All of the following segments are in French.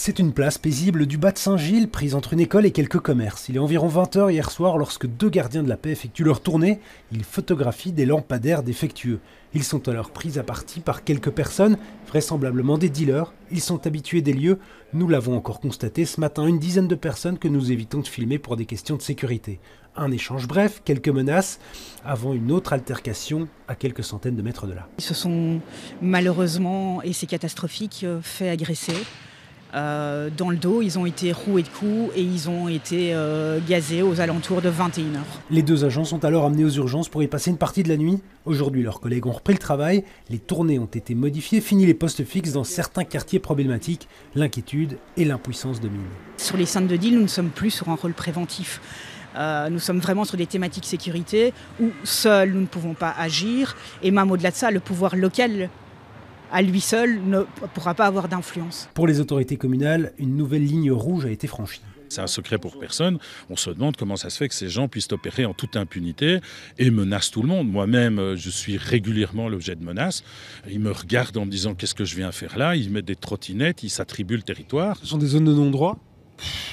C'est une place paisible du bas de Saint-Gilles, prise entre une école et quelques commerces. Il est environ 20h hier soir lorsque deux gardiens de la paix effectuent leur tournée. Ils photographient des lampadaires défectueux. Ils sont alors pris à partie par quelques personnes, vraisemblablement des dealers. Ils sont habitués des lieux. Nous l'avons encore constaté ce matin, une dizaine de personnes que nous évitons de filmer pour des questions de sécurité. Un échange bref, quelques menaces, avant une autre altercation à quelques centaines de mètres de là. Ils se sont malheureusement, et c'est catastrophique, euh, fait agresser. Euh, dans le dos, ils ont été roués de coups et ils ont été euh, gazés aux alentours de 21h. Les deux agents sont alors amenés aux urgences pour y passer une partie de la nuit. Aujourd'hui, leurs collègues ont repris le travail, les tournées ont été modifiées, fini les postes fixes dans certains quartiers problématiques, l'inquiétude et l'impuissance dominent. Sur les centres de deal, nous ne sommes plus sur un rôle préventif. Euh, nous sommes vraiment sur des thématiques sécurité où seuls nous ne pouvons pas agir et même au-delà de ça, le pouvoir local à lui seul ne pourra pas avoir d'influence. Pour les autorités communales, une nouvelle ligne rouge a été franchie. C'est un secret pour personne. On se demande comment ça se fait que ces gens puissent opérer en toute impunité et menacent tout le monde. Moi-même, euh, je suis régulièrement l'objet de menaces. Ils me regardent en me disant qu'est-ce que je viens faire là? Ils mettent des trottinettes, ils s'attribuent le territoire. Ce sont des zones de non-droit?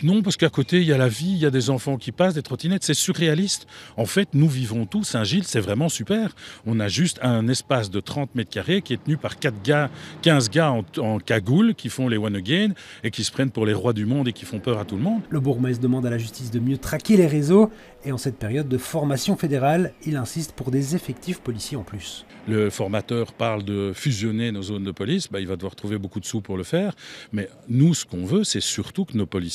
Non, parce qu'à côté, il y a la vie, il y a des enfants qui passent, des trottinettes, c'est surréaliste. En fait, nous vivons tous, Saint-Gilles, c'est vraiment super. On a juste un espace de 30 mètres carrés qui est tenu par 4 gars, 15 gars en, cagoule qui font les one again et qui se prennent pour les rois du monde et qui font peur à tout le monde. Le bourgmestre demande à la justice de mieux traquer les réseaux et en cette période de formation fédérale, il insiste pour des effectifs policiers en plus. Le formateur parle de fusionner nos zones de police, bah, il va devoir trouver beaucoup de sous pour le faire. Mais nous, ce qu'on veut, c'est surtout que nos policiers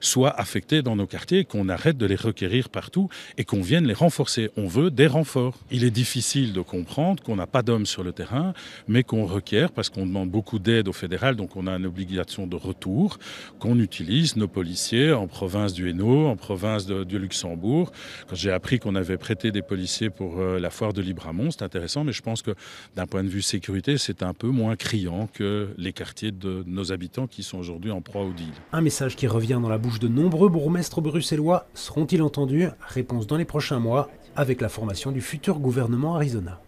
soient affectés dans nos quartiers, qu'on arrête de les requérir partout et qu'on vienne les renforcer. On veut des renforts. Il est difficile de comprendre qu'on n'a pas d'hommes sur le terrain, mais qu'on requiert, parce qu'on demande beaucoup d'aide au fédéral, donc on a une obligation de retour, qu'on utilise nos policiers en province du Hainaut, en province du Luxembourg. Quand j'ai appris qu'on avait prêté des policiers pour euh, la foire de Libramont, c'est intéressant, mais je pense que d'un point de vue sécurité, c'est un peu moins criant que les quartiers de nos habitants qui sont aujourd'hui en proie au deal. Un message qui revient dans la bouche de nombreux bourgmestres bruxellois. Seront-ils entendus? Réponse dans les prochains mois avec la formation du futur gouvernement Arizona.